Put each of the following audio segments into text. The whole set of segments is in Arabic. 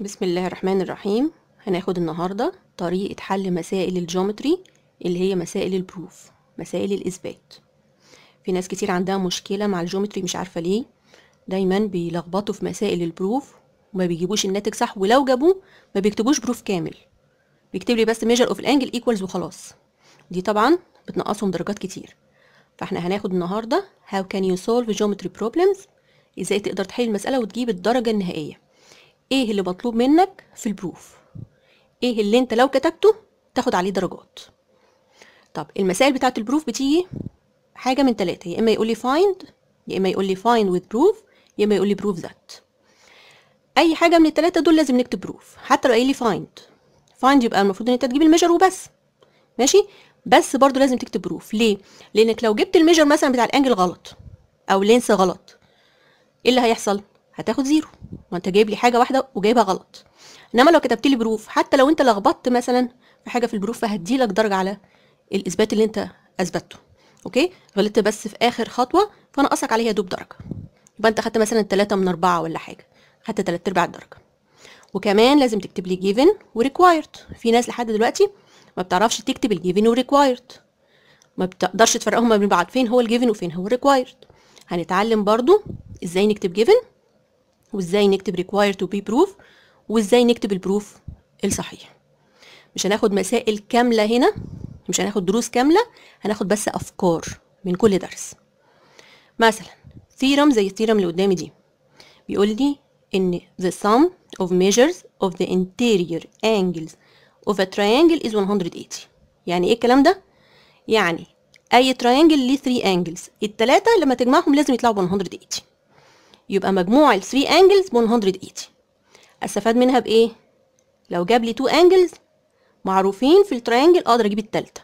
بسم الله الرحمن الرحيم. هناخد النهاردة طريقة حل مسائل ال geometry اللي هي مسائل ال proof مسائل الإثبات. في ناس كتير عندها مشكلة مع ال geometry مش عارفة ليه. دايما بيلخبطوا في مسائل ال proof وما بيجيبوش الناتج صح ولو جابوه ما بيكتبوش proof كامل. بيكتب لي بس measure of ال angle equals وخلاص. دي طبعا بتنقصهم درجات كتير. فاحنا هناخد النهاردة how can you solve geometry problems إزاي تقدر تحل المسألة وتجيب الدرجة النهائية. إيه اللي مطلوب منك في ال proof؟ إيه اللي انت لو كتبته تاخد عليه درجات؟ طب المسائل بتاعت ال proof بتيجي حاجة من ثلاثة يا إما يقول لي find يا إما يقول لي find with proof يا إما يقول لي prove that. أي حاجة من الثلاثة دول لازم نكتب proof حتى لو قايل لي find. find يبقى المفروض إن أنت تجيب ال measure وبس. ماشي؟ بس برضو لازم تكتب proof ليه؟ لأنك لو جبت ال measure مثلا بتاع ال angle غلط أو length غلط إيه اللي هيحصل؟ هتاخد زيرو. ما انت جايب لي حاجة واحدة وجايبها غلط. انما لو كتبت لي proof حتى لو انت لخبطت مثلا في حاجة في ال proof فهدي لك درجة على الإثبات اللي انت أثبته. okay؟ غلطت بس في آخر خطوة فنقصك عليها دوب درجة. يبقى انت خدت مثلا 3 من 4 ولا حاجة. خدت 3 أرباع الدرجة. وكمان لازم تكتب لي given و required في ناس لحد دلوقتي ما بتعرفش تكتب ال given وال required ما بتقدرش تفرقهم بين بعض. فين هو ال given وفين هو ال required هنتعلم برضو إزاي نكتب given وإزاي نكتب required to be proof وإزاي نكتب ال proof الصحيح. مش هناخد مسائل كاملة هنا مش هناخد دروس كاملة هناخد بس أفكار من كل درس. مثلا theorem زي ال theorem اللي قدامي دي. بيقول لي إن the sum of measures of the interior angles of a triangle is 180 يعني إيه الكلام ده؟ يعني أي triangle ليه 3 angles. التلاتة لما تجمعهم لازم يطلعوا 180 يبقى مجموع ال 3 angles 180 أستفاد منها بإيه؟ لو جاب لي 2 angles معروفين في ال triangle أقدر أجيب التالتة.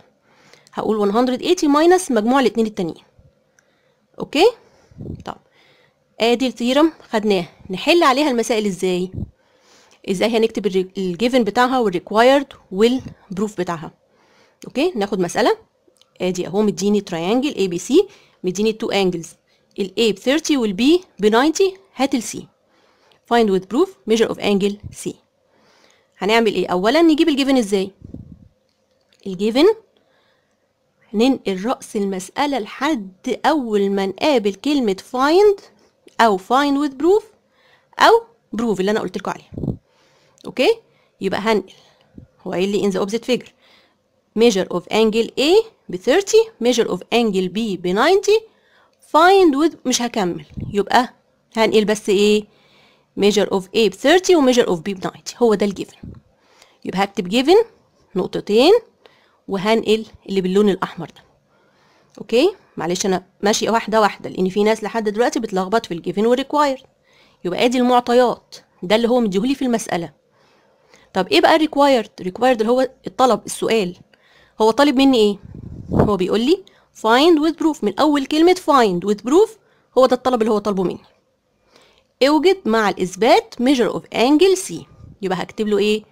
هقول 180 minus مجموع الاتنين التانيين. okay؟ طب آدي ال theorem خدناها. نحل عليها المسائل إزاي؟ إزاي هنكتب ال given بتاعها وال required وال proof بتاعها. okay؟ ناخد مسألة. آدي أهو مديني triangle ABC مديني 2 angles. ال A ب 30 وال B ب 90 هات ال C find with proof measure of angle C. هنعمل إيه؟ اولا نجيب ال given إزاي؟ ال given ننقل رأس المسألة لحد أول ما نقابل كلمة find أو find with proof أو prove اللي أنا قلت لكم عليه. okay؟ يبقى هنقل. هو قايل لي in the opposite figure. Measure of angle A ب 30 measure of angle B ب 90 find with مش هكمل. يبقى هنقل بس إيه measure of A ب 30 و measure of B ب 90 هو ده ال given يبقى هكتب given نقطتين وهنقل اللي باللون الأحمر ده. أوكي؟ معلش أنا ماشية واحدة واحدة لأن في ناس لحد دلوقتي بتلخبط في ال given وال required يبقى آدي المعطيات. ده اللي هو مديهولي في المسألة. طب إيه بقى ال required required اللي هو الطلب السؤال. هو طالب مني إيه؟ هو بيقول لي find with proof. من أول كلمة find with proof هو ده الطلب اللي هو طالبه مني. أوجد مع الإثبات measure of angle C. يبقى هكتب له إيه؟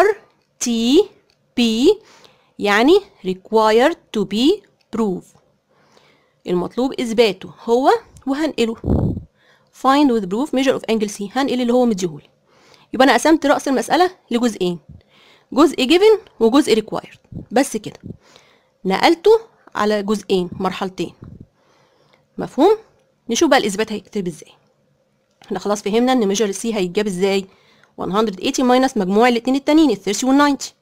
R T P يعني required to be proof. المطلوب إثباته هو وهنقله. Find with proof measure of angle C. هنقل اللي هو مديهولي. يبقى أنا قسمت رأس المسألة لجزئين. جزء given وجزء required. بس كده. نقلته على جزئين مرحلتين. مفهوم؟ نشوف بقى الإثبات هيكتب إزاي. إحنا خلاص فهمنا إن measure C هيتجاب إزاي. 180 minus مجموع الاتنين التانيين ال 30 وال 90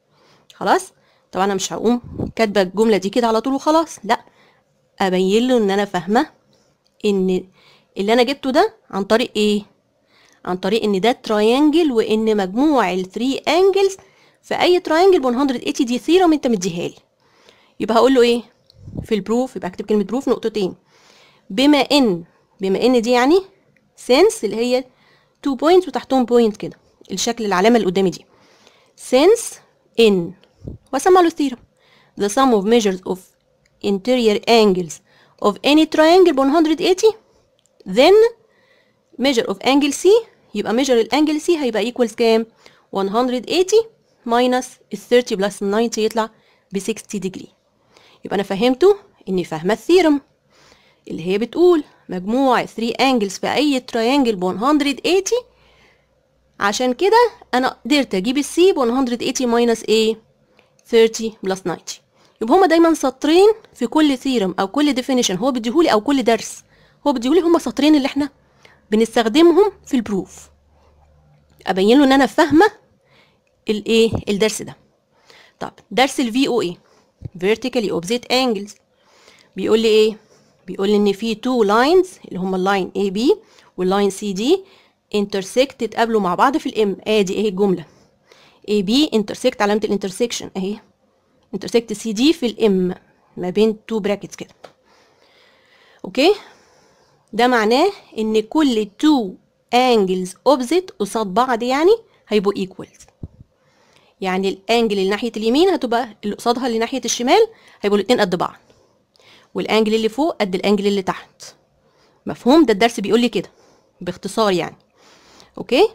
خلاص؟ طبعا أنا مش هقوم كاتبة الجملة دي كده على طول وخلاص. لأ أبين له إن أنا فاهمة إن اللي أنا جبته ده عن طريق إيه؟ عن طريق إن ده triangle وإن مجموع ال 3 angles في اي triangle ب 180 دي theorem أنت مديها لي يبقى هقول له إيه؟ في ال proof يبقى اكتب كلمة proof نقطتين. بما إن بما إن دي يعني since اللي هي 2 points وتحتهم point كده الشكل العلامة اللي قدامي دي. since in وأسمع له ال theorem. the sum of measures of interior angles of any triangle ب 180 then measure of angle C يبقى measure ال angle C هيبقى equals كام؟ 180 minus ال 30 plus 90 يطلع ب 60 degree. يبقى أنا فهمته إني فاهمة ال theorem اللي هي بتقول مجموع 3 angles في أي triangle ب 180 عشان كده أنا قدرت أجيب ال C ب 180 minus إيه 30 plus 90 يبقى هما دايما سطرين في كل theorem أو كل definition هو بيديهولي أو كل درس هو بيديهولي هما سطرين اللي إحنا بنستخدمهم في ال proof أبين له إن أنا فاهمة الايه الدرس ده. طب درس ال V O A vertically opposite angles. بيقول لي إيه؟ بيقول لي إن في two lines اللي هما ال line AB وال line CD intersect اتقابلوا مع بعض في ال M ادي اهي الجملة. AB intersect علامة ال intersection اهي intersect CD في ال M ما بين two brackets كده. okay ده معناه إن كل two angles opposite قصاد بعض يعني هيبقوا equals. يعني ال angle اللي ناحية اليمين هتبقى اللي قصادها اللي ناحية الشمال هيبقوا الاتنين قد بعض. وال angle اللي فوق قد ال angle اللي تحت. مفهوم؟ ده الدرس بيقول لي كده باختصار يعني. okay؟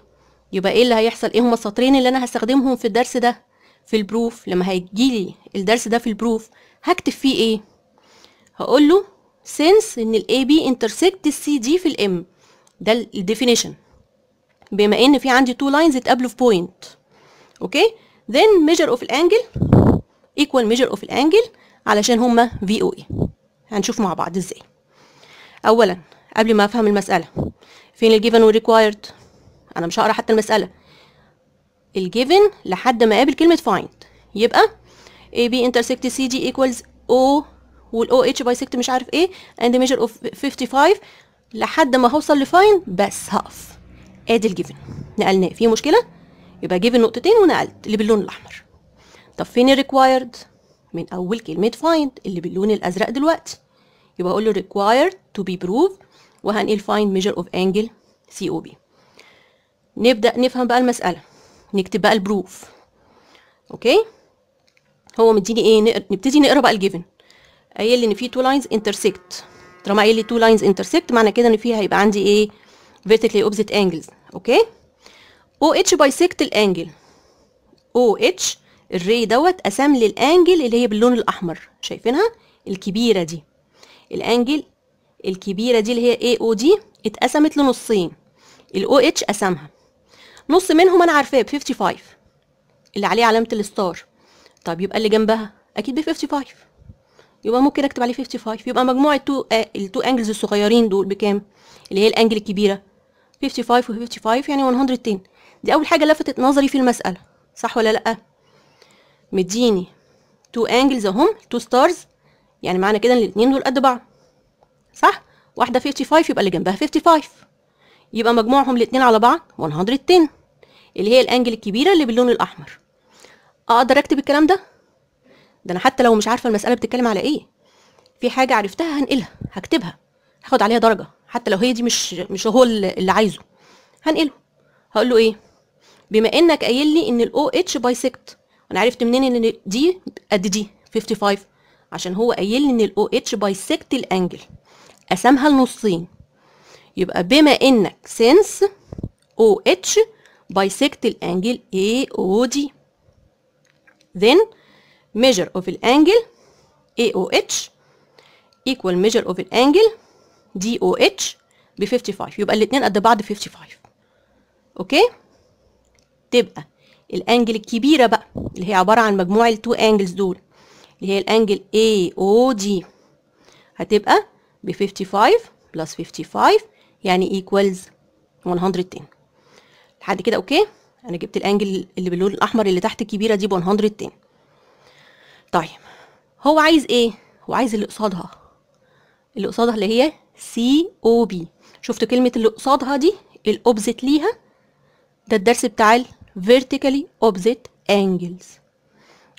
يبقى إيه اللي هيحصل؟ إيه هما السطرين اللي أنا هستخدمهم في الدرس ده؟ في ال proof لما هيجيلي الدرس ده في ال proof هكتب فيه إيه؟ هقول له since إن ال AB intersect السي دي في ال M ده ال definition بما إن في عندي two lines اتقابلوا في point okay؟ Then measure of ال angle equal measure of ال angle علشان هما أو اي هنشوف مع بعض إزاي. اولا قبل ما أفهم المسألة فين ال given وال required أنا مش هقرأ حتى المسألة. ال given لحد ما اقابل كلمة find. يبقى AB intersect CD equals O وال OH bisect مش عارف إيه and measure of 55 لحد ما هوصل ل find بس هقف. ادي ال given نقلناه. في مشكلة؟ يبقى given نقطتين ونقلت اللي باللون الأحمر. طب فين ال required من أول كلمة find اللي باللون الأزرق دلوقتي. يبقى أقول له required to be proved وهنقل find measure of angle COB نبدأ نفهم بقى المسألة. نكتب بقى ال proof okay؟ هو مديني إيه؟ نقر... نبتدي نقرأ بقى ال given قايل إن في two lines intersect طالما قايل لي two lines intersect معنى كده إن فيها هيبقى عندي إيه؟ vertically opposite angles. okay؟ OH bisect ال angle OH ال ray دوت قسم لي ال angle اللي هي باللون الأحمر. شايفينها؟ الكبيرة دي. ال angle الكبيرة دي اللي هي AOD اتقسمت لنصين. ال OH قسمها. نص منهم أنا عارفاه ب 55 اللي عليه علامة ال star. طب يبقى اللي جنبها؟ أكيد ب 55 يبقى ممكن أكتب عليه 55 يبقى مجموع ال two آه ال two angles الصغيرين دول بكام؟ اللي هي ال angle الكبيرة. 55 و 55 يعني 110 دي أول حاجة لفتت نظري في المسألة صح ولا لأ؟ مديني two angles اهم two stars يعني معنى كده إن الاثنين دول قد بعض صح؟ واحدة 55 يبقى اللي جنبها 55 يبقى مجموعهم الاثنين على بعض 110 اللي هي ال angle الكبيرة اللي باللون الأحمر. أقدر أكتب الكلام ده؟ ده أنا حتى لو مش عارفة المسألة بتتكلم على إيه في حاجة عرفتها هنقلها هكتبها هاخد عليها درجة حتى لو هي دي مش مش هو اللي عايزه هنقله. هقول له إيه؟ بما إنك قايل لي إن ال OH bisect أنا عرفت منين إن دي قد دي؟ 55 عشان هو قايل لي إن ال OH bisect ال angle. قسمها لنصين. يبقى بما إنك since OH ال angle AOD then measure of ال angle AOH equal measure of ال angle DOH ب 55 يبقى الاتنين قد بعض 55 okay تبقى ال angle الكبيرة بقى اللي هي عبارة عن مجموع ال two angles دول اللي هي ال angle AOD هتبقى ب 55 plus 55 يعني equals 110 لحد كده okay؟ أنا جبت ال angle اللي باللون الأحمر اللي تحت الكبيرة دي ب 110 طيب هو عايز إيه؟ هو عايز اللي قصادها. اللي قصادها اللي هي COB شفتوا كلمة اللي قصادها دي؟ ال opposite ليها؟ ده الدرس بتاع vertically opposite angles.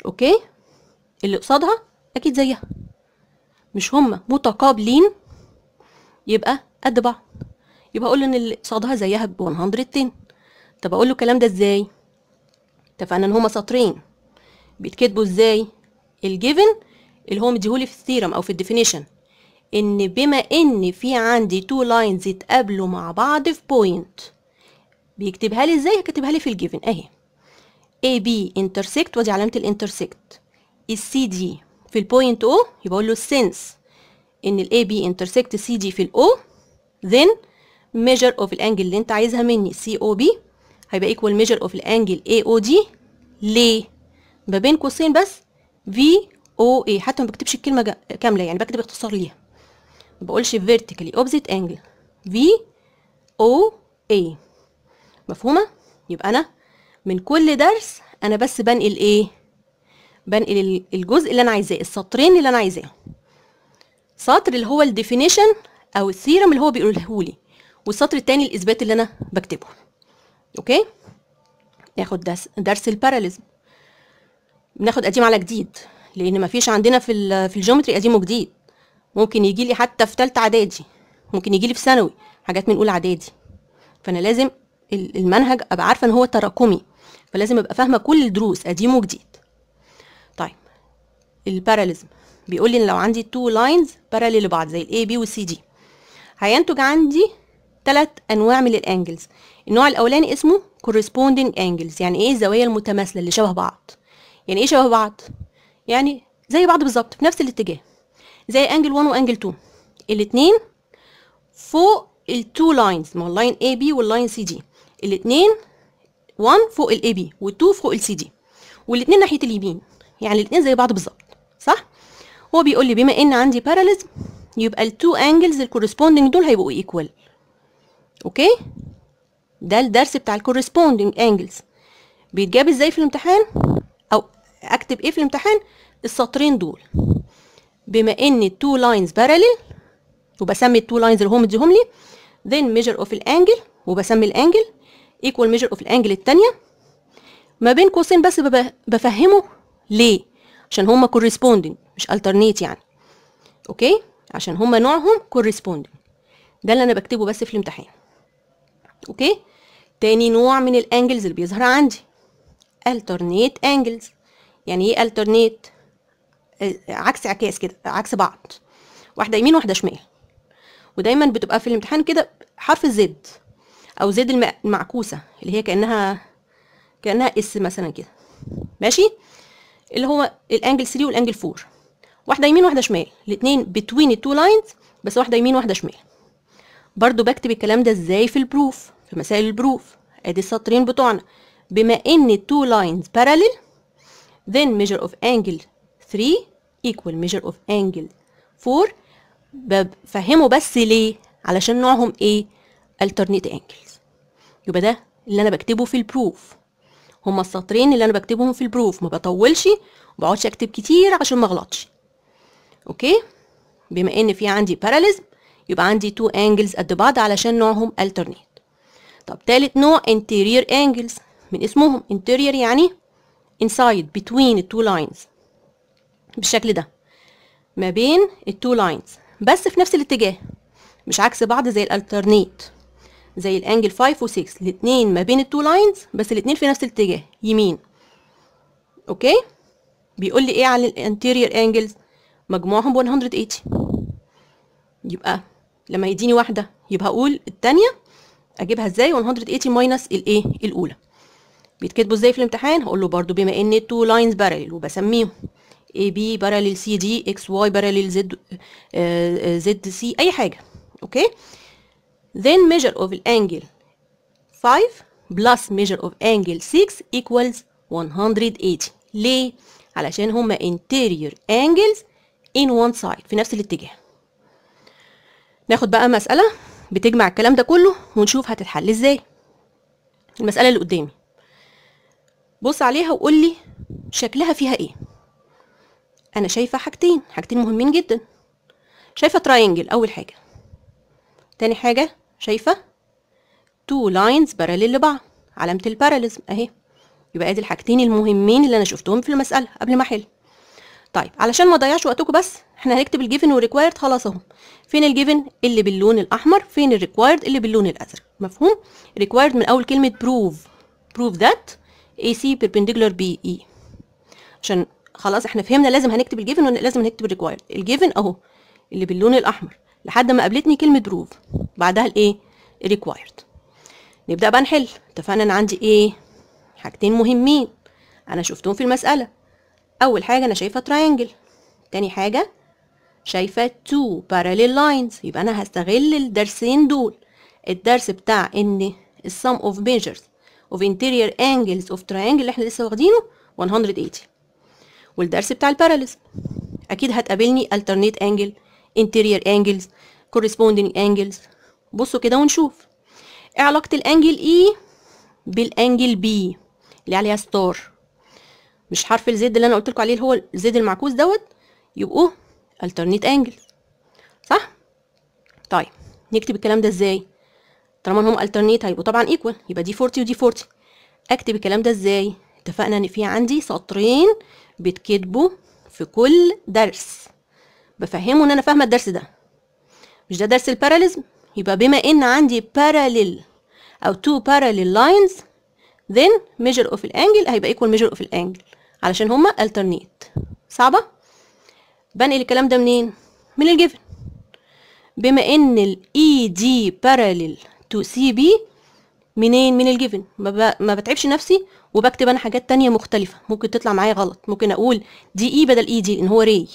okay اللي قصادها أكيد زيها. مش هما متقابلين؟ يبقى قد بعض. يبقى أقول إن اللي قصادها زيها ب 110 طب أقول له الكلام ده إزاي؟ اتفقنا إن هما سطرين. بيتكتبوا إزاي؟ ال given اللي هو مديهولي في ال theorem أو في ال definition. إن بما إن في عندي two lines اتقابلوا مع بعض في point بيكتبها لي إزاي؟ هكتبها لي في ال given اهي. B intersect ودي علامة ال intersect ال CD في ال point O يبقى أقول له since إن B intersect CD في ال O then measure of ال angle اللي انت عايزها مني B هيبقى equal measure of ال angle AOD ليه؟ ما بين قوسين بس VOA حتى ما بكتبش الكلمة كاملة يعني بكتب اختصار ليها. ما بقولش vertically opposite angle. VOA مفهومة؟ يبقى أنا من كل درس أنا بس بنقل إيه؟ بنقل ال- الجزء اللي أنا عايزاه السطرين اللي أنا عايزاه سطر اللي هو ال definition أو ال theorem اللي هو بيقوله لي والسطر التاني الإثبات اللي أنا بكتبه. okay؟ ناخد درس درس ال parallelism بناخد قديم على جديد لأن مفيش عندنا في في ال geometry قديم وجديد. ممكن يجي لي حتى في ثالثه إعدادي ممكن يجي لي في ثانوي حاجات من أولى إعدادي. فأنا لازم المنهج أبقى عارفة إن هو تراكمي فلازم أبقى فاهمة كل الدروس قديم وجديد. طيب ال parallelism. بيقول لي إن لو عندي two lines parallel لبعض زي ال AB وال CD هينتج عندي ثلاث أنواع من ال angles النوع الأولاني اسمه corresponding angles يعني إيه؟ الزوايا المتماثلة اللي شبه بعض. يعني إيه شبه بعض؟ يعني زي بعض بالظبط في نفس الاتجاه. زي angle 1 و angle 2 الاثنين فوق ال two lines ما هو ال line AB وال line CD الاثنين 1 فوق ال AB و2 فوق السي دي والاثنين ناحية اليمين يعني الاثنين زي بعض بالظبط. صح؟ هو بيقول لي بما إن عندي parallelism يبقى ال two angles ال corresponding دول هيبقوا equal okay؟ ده الدرس بتاع ال corresponding angles بيتجاوب إزاي في الامتحان؟ أو أكتب إيه في الامتحان؟ السطرين دول. بما إن ال two lines parallel وبسمي ال two lines اللي هم مديهم لي then measure of ال angle وبسمي ال angle equal measure of ال angle التانية. ما بين قوسين بس بفهمه ليه؟ عشان هما corresponding مش alternate يعني. okay عشان هما نوعهم corresponding. ده اللي أنا بكتبه بس في الامتحان. okay تاني نوع من ال angles اللي بيظهر عندي. alternate angles. يعني إيه alternate آه، عكس عكاس كده عكس بعض. واحدة يمين واحدة شمال. ودايما بتبقى في الامتحان كده حرف ال Z. أو Z الم- المعكوسة اللي هي كانها كأنها S مثلا كده. ماشي؟ اللي هو ال angle 3 وال angle 4 واحدة يمين واحدة شمال. الاثنين between ال two lines بس واحدة يمين واحدة شمال. برضو بكتب الكلام ده إزاي في ال proof في مسائل ال proof أدي السطرين بتوعنا. بما إن ال two lines parallel then measure of angle 3 equal measure of angle 4 بفهمه بس ليه؟ علشان نوعهم إيه؟ alternate angles. يبقى ده اللي أنا بكتبه في ال proof هما السطرين اللي أنا بكتبهم في ال proof ما بطولش وبقعدش أكتب كتير عشان ما أغلطش. okay؟ بما إن في عندي parallelism يبقى عندي two angles قد بعض علشان نوعهم alternate. طب تالت نوع interior angles. من اسمهم interior يعني inside between two lines. بالشكل ده. ما بين ال two lines بس في نفس الاتجاه. مش عكس بعض زي ال alternate زي ال angle 5 و6 الاتنين ما بين ال two lines بس الاتنين في نفس الاتجاه يمين. okay بيقول لي إيه على ال interior angles مجموعهم 180 يبقى لما يديني واحدة يبقى أقول التانية أجيبها إزاي؟ 180 minus الايه الأولى. بيتكتبوا إزاي في الامتحان؟ هقول له برضو بما إن ال two lines parallel وبسميهم. اي بي باراليل سي دي إكس واي باراليل زد زد سي أي حاجة. okay then measure of ال angle 5 plus measure of angle 6 equals 180 ليه؟ علشان هما interior angles in one side في نفس الاتجاه. ناخد بقى مسألة بتجمع الكلام ده كله ونشوف هتتحل إزاي. المسألة اللي قدامي. بص عليها وقول لي شكلها فيها إيه. أنا شايفة حاجتين حاجتين مهمين جدا. شايفة triangle أول حاجة. تاني حاجة شايفة؟ two lines parallel لبعض. علامة ال parallelism أهي. يبقى ادي الحاجتين المهمين اللي أنا شفتهم في المسألة قبل ما أحل. طيب علشان ما أضيعش وقتكم بس إحنا هنكتب ال given وال required خلاص أهو. فين ال given اللي باللون الأحمر. فين ال required اللي باللون الأزرق. مفهوم؟ required من أول كلمة prove prove that AC perpendicular BE عشان خلاص إحنا فهمنا لازم هنكتب ال given ولازم هنكتب ال required ال given أهو. اللي باللون الأحمر. لحد ما قابلتني كلمة prove بعدها الإيه؟ ال required نبدأ بقى نحل. اتفقنا إن عندي إيه؟ حاجتين مهمين. أنا شفتهم في المسألة. أول حاجة أنا شايفة triangle تاني حاجة شايفة two parallel lines يبقى أنا هستغل الدرسين دول. الدرس بتاع إن السم اوف measures of interior angles of triangle اللي إحنا لسه واخدينه 180 والدرس بتاع ال parallelism أكيد هتقابلني alternate angle interior angles corresponding angles. بصوا كده ونشوف. إيه علاقة الأنجل E بالأنجل B اللي عليها ستار مش حرف الزد اللي أنا قلت لكم عليه اللي هو الزد المعكوس دوت؟ يبقوا alternate angles صح؟ طيب نكتب الكلام ده إزاي؟ طالما إنهم alternate هيبقوا طبعا equal يبقى دي 40 ودي 40 أكتب الكلام ده إزاي؟ اتفقنا إن في عندي سطرين بيتكتبوا في كل درس. بفهمه إن أنا فاهمة الدرس ده. مش ده درس ال parallelism؟ يبقى بما إن عندي parallel أو two parallel lines then measure of ال angle هيبقى equal measure of ال angle علشان هما alternate. صعبة؟ بنقل الكلام ده منين؟ من ال given بما إن ال ED parallel to CB منين؟ من ال given ما, بتعبش نفسي وبكتب أنا حاجات تانية مختلفة. ممكن تطلع معايا غلط. ممكن أقول DE بدل ED لأن هو ray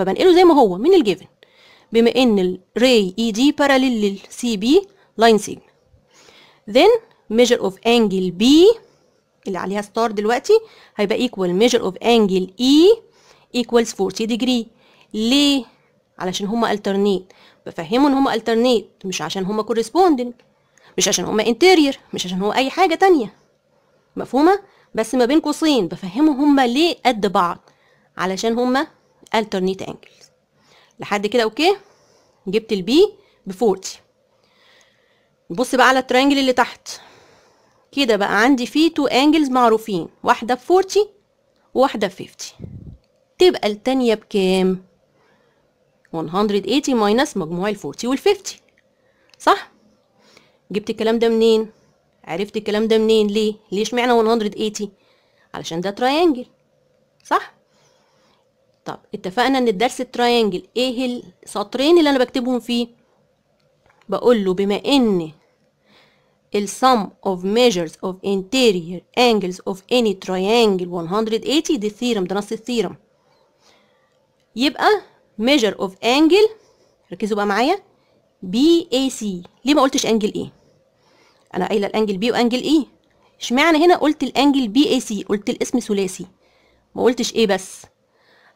فبنقله زي ما هو من ال given بما إن ال ray ED parallel لل CB line segment then measure of angle B اللي عليها star دلوقتي هيبقى equal measure of angle E equals 40 degree. ليه؟ علشان هما alternate. بفهمه إن هما alternate مش عشان هما corresponding مش عشان هما interior مش عشان هو أي حاجة تانية. مفهومة؟ بس ما بين قوسين. بفهمه هما ليه قد بعض. علشان هما alternate angles لحد كده okay جبت ال B ب 40 نبص بقى على ال triangle اللي تحت كده بقى عندي فيه two angles معروفين واحدة ب 40 وواحدة ب 50 تبقى التانية بكام؟ 180 minus مجموع ال 40 وال 50 صح؟ جبت الكلام ده منين؟ عرفت الكلام ده منين؟ ليه؟ ليه اشمعنى 180؟ علشان ده triangle صح؟ طب اتفقنا ان الدرس ال triangle إيه السطرين اللي أنا بكتبهم فيه؟ بقول له بما ان ال sum of measures of interior angles of any triangle 180 دي theorem ده نص ال theorem يبقى measure of angle ركزوا بقى معايا BAC ليه ما قلتش angle A أنا قايلة ال angle B و angle A اشمعنى هنا قلت ال angle C قلت الاسم ثلاثي. ما قلتش A بس.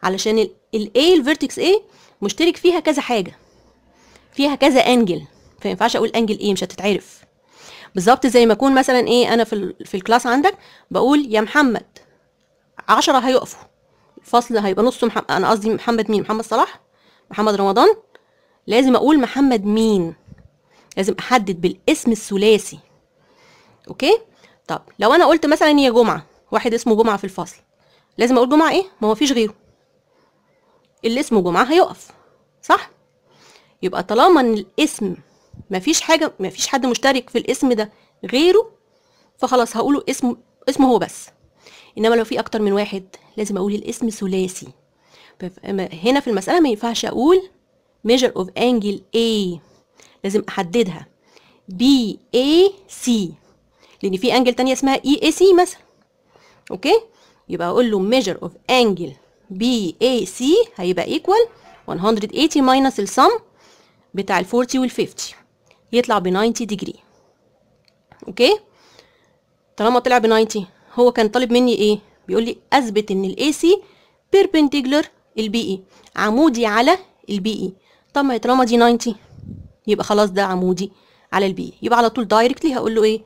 علشان ال A ال vertex A مشترك فيها كذا حاجة. فيها كذا angle فما ينفعش أقول angle A مش هتتعرف. بالظبط زي ما أكون مثلا إيه أنا في ال في ال class عندك بقول يا محمد عشرة هيقفوا. الفصل هيبقى نصه محمد أنا قصدي محمد مين؟ محمد صلاح؟ محمد رمضان؟ لازم أقول محمد مين؟ لازم أحدد بالاسم الثلاثي. أوكي؟ طب لو أنا قلت مثلا يا جمعة واحد اسمه جمعة في الفصل لازم أقول جمعة إيه؟ ما هو فيش غيره. اللي اسمه جمعة هيقف صح؟ يبقى طالما إن الاسم مفيش حاجة مفيش حد مشترك في الاسم ده غيره فخلاص هقوله اسم اسمه هو بس. إنما لو في أكتر من واحد لازم أقول الاسم ثلاثي. هنا في المسألة ما ينفعش أقول measure of angle A لازم أحددها. B A C لأن في angle تانية اسمها E A C مثلا. أوكي؟ يبقى أقول له measure of angle B A C هيبقى equal 180 minus السم بتاع ال 40 وال 50 يطلع ب 90 degree. أوكي طالما طلع ب 90 هو كان طالب مني إيه؟ بيقول لي أثبت إن ال AC perpendicular ال BA عمودي على ال BA طب ما طالما دي 90 يبقى خلاص ده عمودي على ال B يبقى على طول directly هقول له إيه؟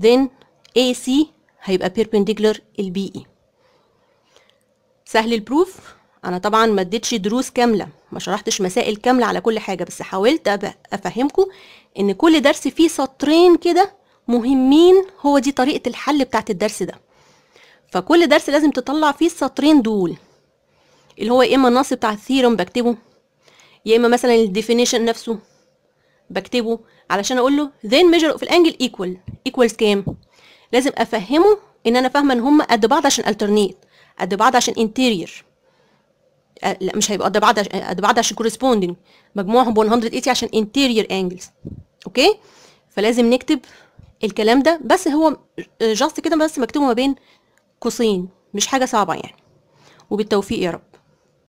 Then AC هيبقى perpendicular ال BA سهل ال proof أنا طبعا ما اديتش دروس كاملة ما شرحتش مسائل كاملة على كل حاجة بس حاولت أفهمكم إن كل درس فيه سطرين كده مهمين هو دي طريقة الحل بتاعت الدرس ده. فكل درس لازم تطلع فيه السطرين دول اللي هو يا إما النص بتاع ال theorem بكتبه يا إما مثلا ال definition نفسه بكتبه علشان أقول له then measure of ال angle equal equals كام؟ لازم أفهمه إن أنا فاهمة إن هم قد بعض عشان alternate. قد بعض عشان interior. أه لا مش هيبقى قد بعض عشان قد بعض عشان corresponding. مجموعهم ب 180 عشان interior angles. أوكي فلازم نكتب الكلام ده. بس هو just كده بس مكتوبه ما بين قوسين. مش حاجة صعبة يعني. وبالتوفيق يا رب.